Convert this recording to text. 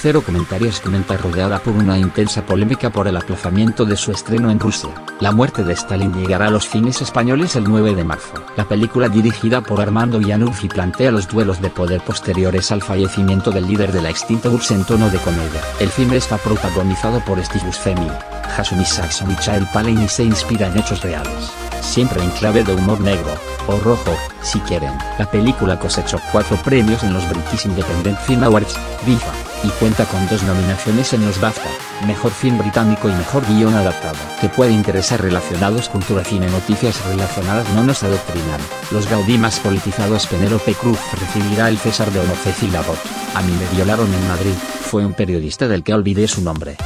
Cero comentarios comenta rodeada por una intensa polémica por el aplazamiento de su estreno en Rusia. La muerte de Stalin llegará a los cines españoles el 9 de marzo. La película dirigida por Armando Iannuzzi plantea los duelos de poder posteriores al fallecimiento del líder de la extinta URSS en tono de comedia. El filme está protagonizado por Steve Buscemi, Jason Isaacs y Michael Palin y se inspira en hechos reales siempre en clave de humor negro, o rojo, si quieren. La película cosechó cuatro premios en los British Independent Film Awards, BIFA, y cuenta con dos nominaciones en los BAFTA, Mejor Film Británico y Mejor Guión Adaptado. Que puede interesar relacionados cultura cine noticias relacionadas no nos adoctrinan. Los Gaudí más politizados Penélope Cruz recibirá el César de Honor Cecilia Bot. A mí me violaron en Madrid, fue un periodista del que olvidé su nombre.